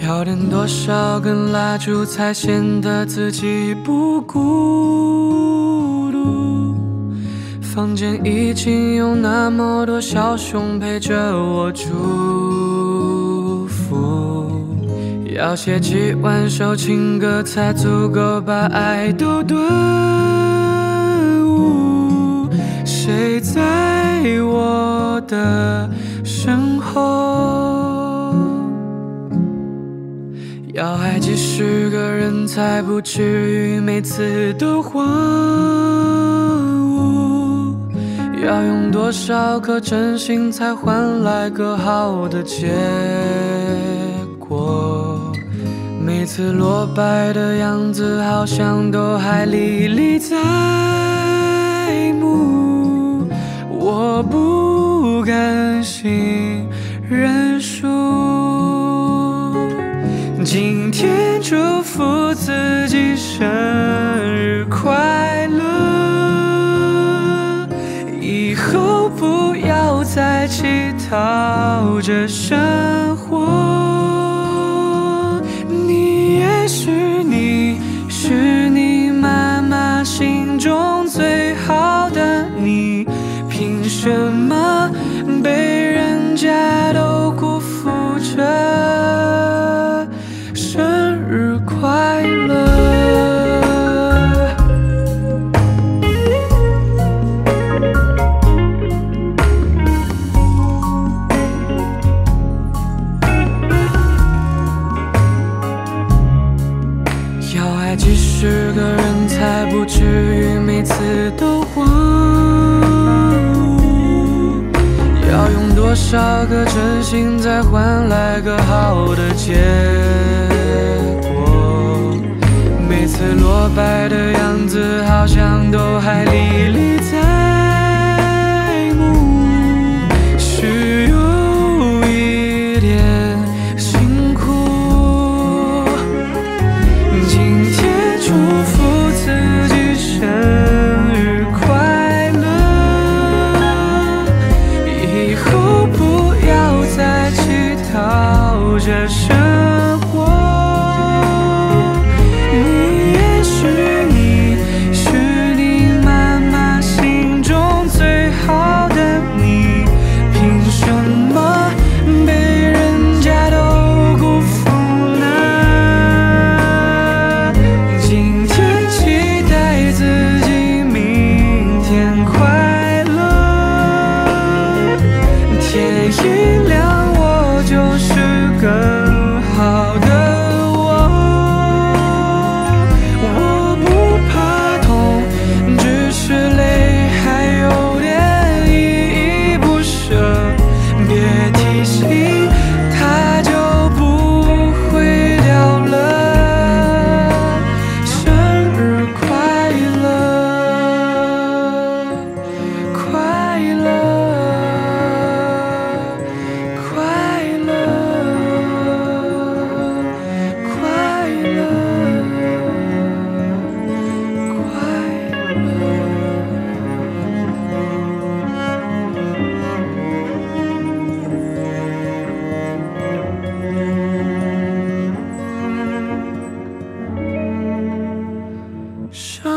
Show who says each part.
Speaker 1: 要点多少根蜡烛才显得自己不孤独？房间已经有那么多小熊陪着我祝福，要写几万首情歌才足够把爱都顿悟。谁在我的身后？是个人才不至于每次都荒芜？要用多少颗真心才换来个好的结果？每次落败的样子好像都还历历在目，我不甘心认输。今天祝福自己生日快乐，以后不要再乞讨着生活。你也许你是你妈妈心中最好的你，凭什么被人家都辜负着？来几十个人才不至于每次都慌？要用多少个真心才换来个好的结果？每次落败的样子好像都还历历在 Shine